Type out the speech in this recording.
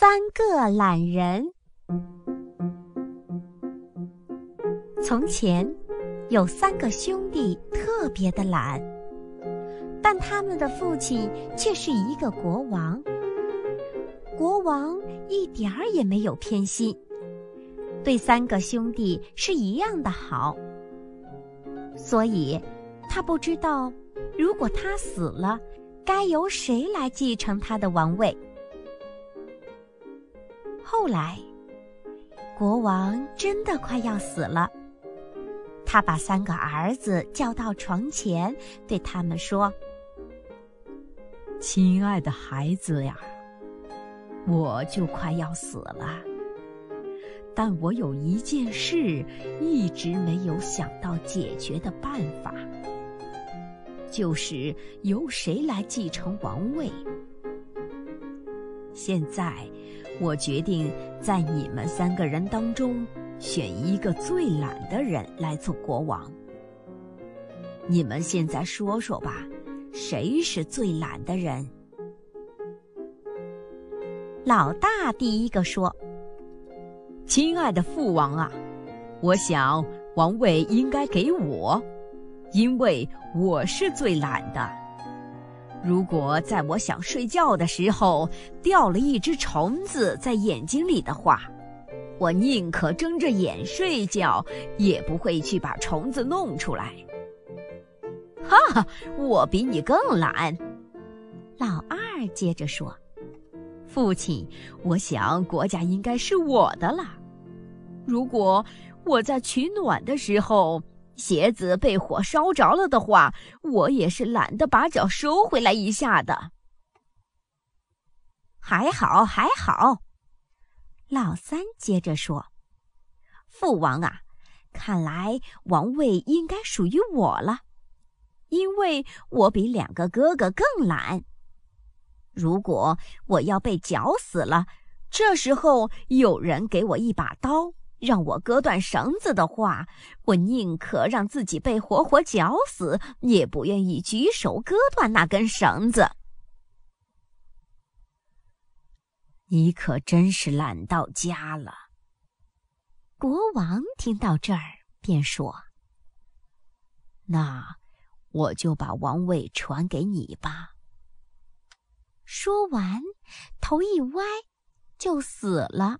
三个懒人。从前，有三个兄弟特别的懒，但他们的父亲却是一个国王。国王一点儿也没有偏心，对三个兄弟是一样的好。所以，他不知道，如果他死了，该由谁来继承他的王位。后来，国王真的快要死了。他把三个儿子叫到床前，对他们说：“亲爱的孩子呀，我就快要死了，但我有一件事一直没有想到解决的办法，就是由谁来继承王位。现在。”我决定在你们三个人当中选一个最懒的人来做国王。你们现在说说吧，谁是最懒的人？老大第一个说：“亲爱的父王啊，我想王位应该给我，因为我是最懒的。”如果在我想睡觉的时候掉了一只虫子在眼睛里的话，我宁可睁着眼睡觉，也不会去把虫子弄出来。哈哈，我比你更懒。老二接着说：“父亲，我想国家应该是我的了。如果我在取暖的时候……”鞋子被火烧着了的话，我也是懒得把脚收回来一下的。还好，还好。老三接着说：“父王啊，看来王位应该属于我了，因为我比两个哥哥更懒。如果我要被绞死了，这时候有人给我一把刀。”让我割断绳子的话，我宁可让自己被活活绞死，也不愿意举手割断那根绳子。你可真是懒到家了。国王听到这儿，便说：“那我就把王位传给你吧。”说完，头一歪，就死了。